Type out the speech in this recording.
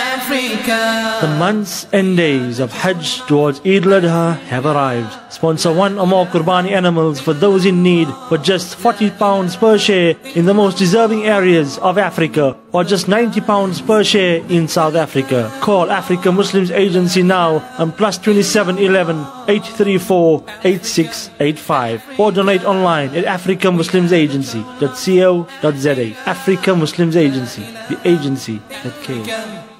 Africa. The months and days of Hajj towards Eid al-Adha have arrived. Sponsor one or more Qurbani animals for those in need for just 40 pounds per share in the most deserving areas of Africa or just 90 pounds per share in South Africa. Call Africa Muslims Agency now on plus 27 11 834 8685 or donate online at africamuslimsagency.co.za. Africa Muslims Agency, the agency that cares.